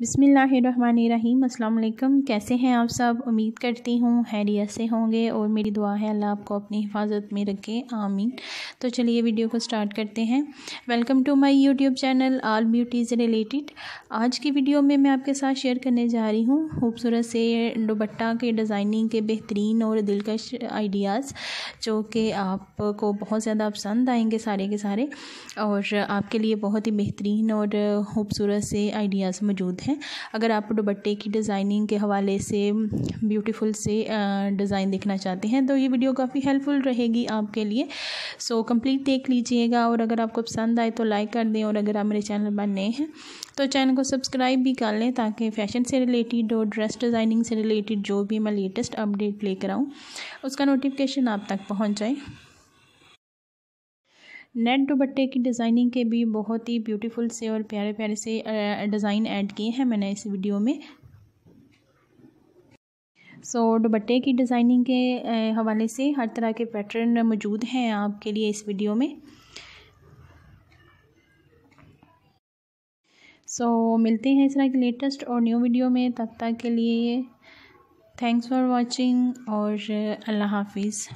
बिसमीम कैसे हैं आप सब? उम्मीद करती हूँ हैरियत से होंगे और मेरी दुआ है अल्लाह आपको अपनी हिफाजत में रखे। आमीन। तो चलिए वीडियो को स्टार्ट करते हैं। Welcome to my YouTube channel all beauties related. आज की वीडियो में मैं आपके साथ शेयर करने जा रही हूँ खूबसूरत से दुबट्टा के डिज़ाइनिंग के बेहतरीन और दिलकश आइडियाज़, जो कि आपको बहुत ज़्यादा पसंद आएँगे सारे के सारे, और आपके लिए बहुत ही बेहतरीन और ख़ूबसूरत से आइडियाज़ मौजूद हैं। हैं। अगर आप दुपट्टे की डिज़ाइनिंग के हवाले से ब्यूटीफुल से डिज़ाइन देखना चाहते हैं तो ये वीडियो काफ़ी हेल्पफुल रहेगी आपके लिए। सो कंप्लीट देख लीजिएगा और अगर आपको पसंद आए तो लाइक कर दें और अगर आप मेरे चैनल पर नए हैं तो चैनल को सब्सक्राइब भी कर लें ताकि फ़ैशन से रिलेटेड और ड्रेस डिज़ाइनिंग से रिलेटेड जो भी मैं लेटेस्ट अपडेट लेकर आऊँ, उसका नोटिफिकेशन आप तक पहुँच जाए। नेट दुपट्टे की डिज़ाइनिंग के भी बहुत ही ब्यूटीफुल से और प्यारे प्यारे से डिज़ाइन ऐड किए हैं मैंने इस वीडियो में। सो so, दुपट्टे की डिज़ाइनिंग के हवाले से हर तरह के पैटर्न मौजूद हैं आपके लिए इस वीडियो में। सो so, मिलते हैं इस तरह के लेटेस्ट और न्यू वीडियो में। तब तक के लिए थैंक्स फॉर वाचिंग और अल्लाह हाफिज़।